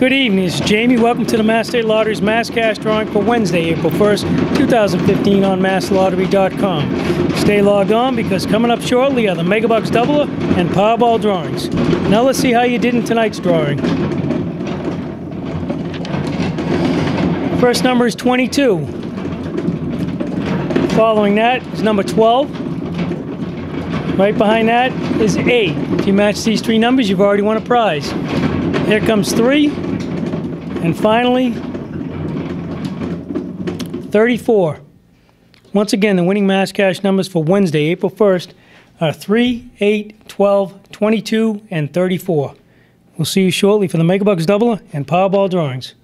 Good evening, it's Jamie. Welcome to the Mass State Lottery's Mass Cash Drawing for Wednesday, April 1st, 2015 on masslottery.com. Stay logged on because coming up shortly are the Megabucks Doubler and Powerball drawings. Now let's see how you did in tonight's drawing. First number is 22. Following that is number 12. Right behind that is 8. If you match these three numbers, you've already won a prize. Here comes 3. And finally, 34. Once again, the winning mass cash numbers for Wednesday, April 1st are 3, 8, 12, 22, and 34. We'll see you shortly for the Megabucks Doubler and Powerball drawings.